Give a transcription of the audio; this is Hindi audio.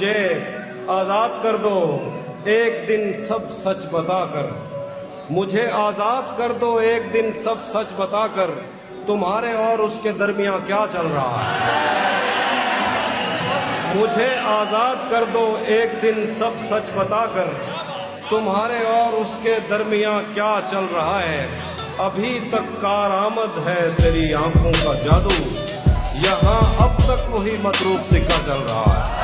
मुझे आज़ाद कर दो। एक दिन सब सच बताकर। मुझे आज़ाद कर दो, एक दिन सब सच बताकर। तुम्हारे और उसके दरमिया क्या चल रहा है? मुझे आज़ाद कर दो, एक दिन सब सच बताकर। तुम्हारे और उसके दरमिया क्या चल रहा है? अभी तक कारामद है तेरी आँखों का जादू। यहाँ अब तक वही मतरूप सिक्का चल रहा है।